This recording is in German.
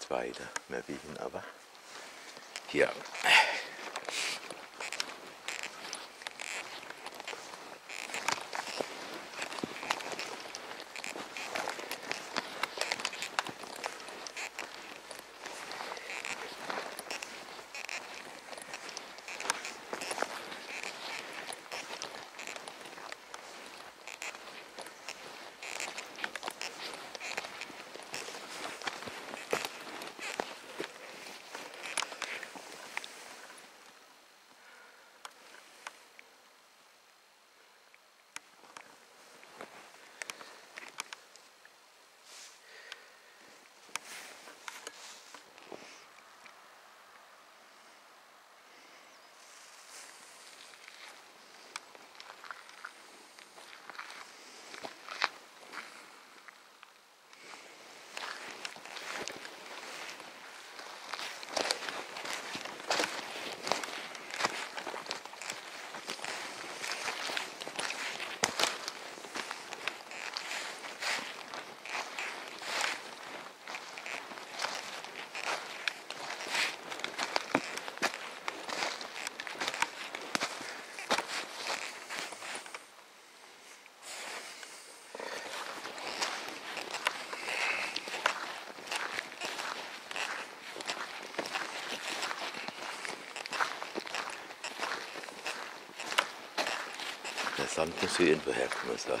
es weiter. Wir biegen aber hier. Der Sand muss hier irgendwo herkommen sein.